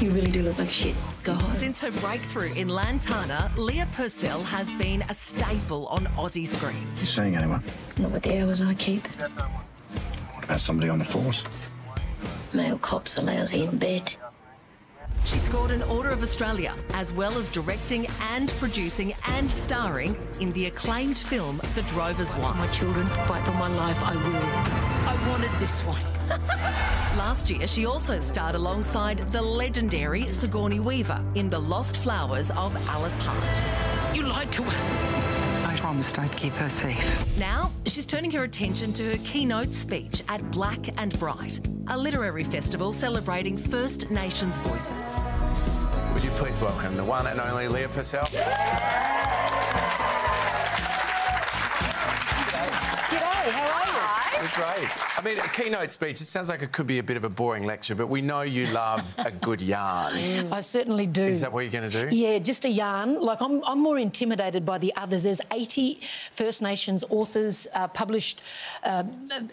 You really do look like shit. Go home. Since her breakthrough in Lantana, Leah Purcell has been a staple on Aussie screens. You seeing anyone? Not with the hours I keep. What about somebody on the force? Male cops are lousy in bed. She scored an Order of Australia, as well as directing and producing and starring in the acclaimed film The Drover's Wife. My children, fight for my life, I will. I wanted this one. Last year, she also starred alongside the legendary Sigourney Weaver in The Lost Flowers of Alice Hart. You lied to us. I promised I'd keep her safe. Now, she's turning her attention to her keynote speech at Blak and Bright, a literary festival celebrating First Nations voices. Would you please welcome the one and only Leah Purcell? Great. I mean, a keynote speech, it sounds like it could be a bit of a boring lecture, but we know you love a good yarn. I certainly do. Is that what you're going to do? Yeah, just a yarn. Like, I'm, I'm more intimidated by the others. There's 80 First Nations authors uh, published. Uh,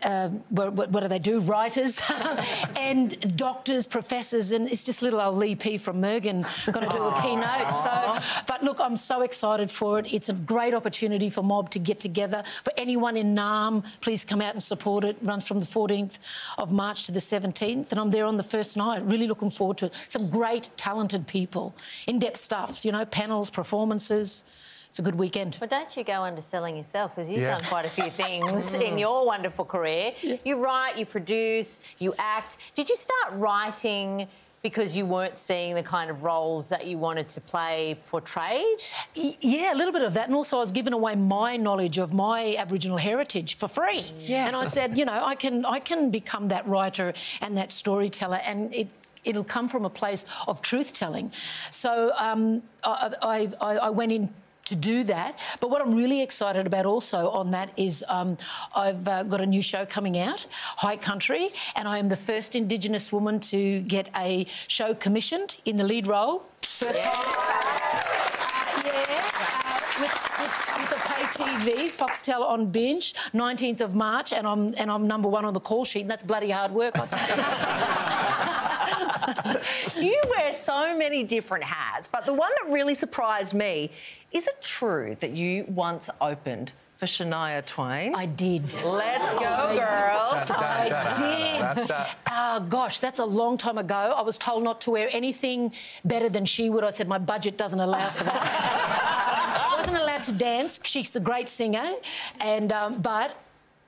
uh, what, what, do they do? Writers and doctors, professors, and it's just little old Lee P from Murgon going to do a keynote. So, but look, I'm so excited for it. It's a great opportunity for Mob to get together. For anyone in Naarm, please come out and support it. Runs from the 14th of March to the 17th, and I'm there on the first night. Really looking forward to it. Some great, talented people, in-depth stuffs. You know, panels, performances. It's a good weekend. But don't you go underselling yourself because you've Yeah. done quite a few things in mm. your wonderful career. You write, you produce, you act. Did you start writing because you weren't seeing the kind of roles that you wanted to play portrayed? Yeah, a little bit of that. And also, I was giving away my knowledge of my Aboriginal heritage for free. Yeah. And I said, you know, I can, I can become that writer and that storyteller, and it. It'll come from a place of truth telling. So um, I, I, I I went in to do that. But what I'm really excited about also on that is um, I've uh, got a new show coming out, High Country, and I am the first Indigenous woman to get a show commissioned in the lead role. Yeah, with, with, with the pay TV, Foxtel on binge, 19th of March, and I'm and I'm number one on the call sheet, and that's bloody hard work. I tell you. You wear so many different hats, but the one that really surprised me is it true that you once opened for Shania Twain? I did. Let's go, girl. I did. Oh, gosh, that's a long time ago. I was told not to wear anything better than she would. I said my budget doesn't allow for that. I wasn't allowed to dance. She's a great singer, and um, but.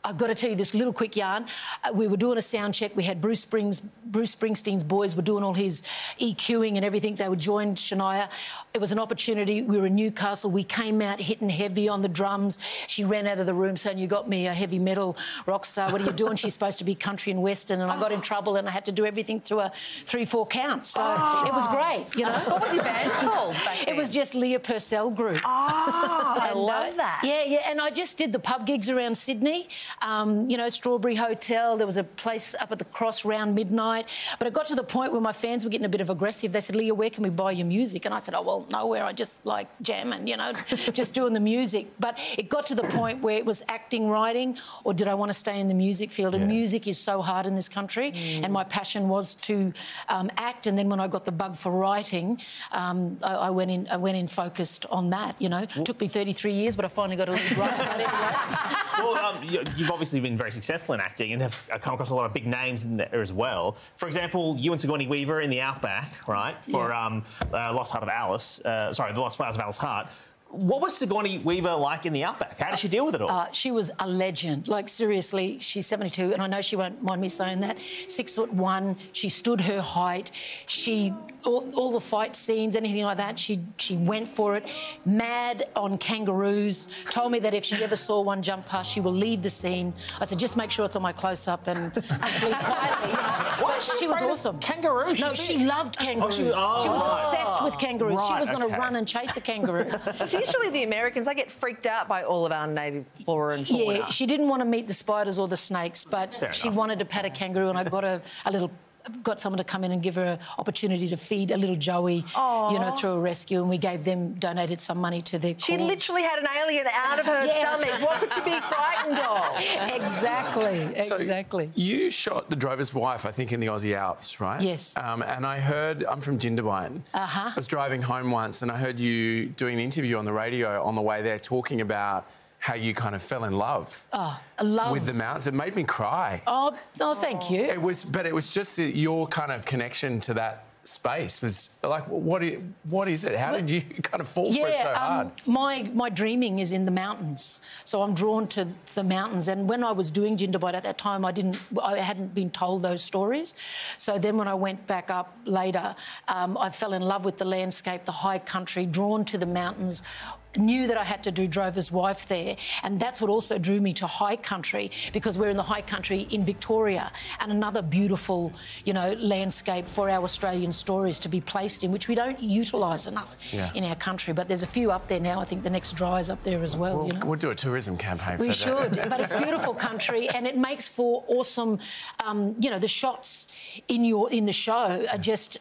I've got to tell you this little quick yarn. Uh, we were doing a sound check. We had Bruce Springs, Bruce Springsteen's boys were doing all his EQing and everything. They would join Shania. It was an opportunity. We were in Newcastle. We came out hitting heavy on the drums. She ran out of the room saying, "You got me a heavy metal rock star. What are you doing?" She's supposed to be country and western, and I got in trouble and I had to do everything to a three-four count. So it was great, you know. What was your band called? It was just Leah Purcell Group. oh, I love that. Yeah, yeah, and I just did the pub gigs around Sydney. Um, you know, Strawberry Hotel. There was a place up at the Cross round midnight. But it got to the point where my fans were getting a bit of aggressive. They said, "Leah, where can we buy your music?" And I said, "Oh well, nowhere. I just like jamming, you know, just doing the music." But it got to the point where it was acting, writing, or did I want to stay in the music field? And music is so hard in this country, and my passion was to um, act. And then when I got the bug for writing, um, I, I went in. I went in focused on that. You know, took me 33 years, but I finally got a lead right. Well, um, you've obviously been very successful in acting and have come across a lot of big names in there as well. For example, you and Sigourney Weaver in the Outback, right? For Yeah. um, uh, Lost Heart of Alice. Uh, sorry, The Lost Flowers of Alice Hart. What was Sigourney Weaver like in the Outback? How did she deal with it all? Uh, she was a legend. Like seriously, she's 72, and I know she won't mind me saying that. Six foot one. She stood her height. She all, all the fight scenes, anything like that. She she went for it. Mad on kangaroos. Told me that if she ever saw one jump past, she will leave the scene. I said just make sure it's on my close up and, sleep quietly. You know? What? She was awesome. kangaroos? No, She's she loved kangaroos. she was- oh, she was right. obsessed with kangaroos. she was going to okay. run and chase a kangaroo. It's usually the Americans. I get freaked out by all of our native flora and fauna. Yeah, she didn't want to meet the spiders or the snakes, but Fair she enough. wanted to pat a kangaroo, and I got a, a little got someone to come in and give her an opportunity to feed a little Joey, you know, through a rescue, and we gave them donated some money to their. She cause. literally had an alien out of her Yes. stomach. What could you be frightened of? exactly, So exactly. you shot The Drover's Wife, I think, in the Aussie Alps, right? Yes. Um, and I heard, I'm from Jindabyne. Uh-huh. I was driving home once and I heard you doing an interview on the radio on the way there talking about how you kind of fell in love Oh, love. with the mountains. It made me cry. Oh, oh, thank you. It was, but it was just your kind of connection to that space was like, what? What is it? How did you kind of fall for it so hard? um, my my dreaming is in the mountains, so I'm drawn to the mountains. And when I was doing Jindabyne at that time, I didn't, I hadn't been told those stories. So then, when I went back up later, um, I fell in love with the landscape, the high country, drawn to the mountains. Knew that I had to do Drover's Wife there, and that's what also drew me to high country because we're in the high country in Victoria, and another beautiful, you know, landscape for our Australian stories to be placed in, which we don't utilise enough Yeah. in our country. But there's a few up there now. I think the next dry is up there as well. We'll, you know? we'll do a tourism campaign We should, but it's beautiful country, and it makes for awesome. Um, you know, the shots in your in the show are just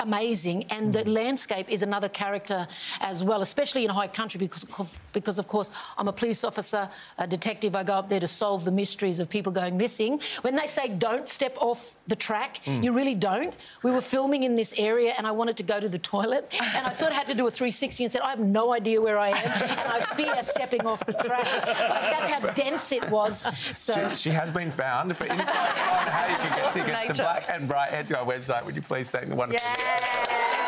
amazing, and the hmm. landscape is another character as well, especially in high country because of, because of course I'm a police officer, a detective. I go up there to solve the mysteries of people going missing. When they say don't step off the track, hmm. you really don't. We were filming in this area, and I wanted to go to the toilet, and I sort of had to do a 360 and said I have no idea where I am, and I fear stepping off the track. Like, that's how dense it was. So. She, she has been found. For info on how you can get tickets to. Blak and Bright, head to our website. Would you please thank the wonderful. Yeah.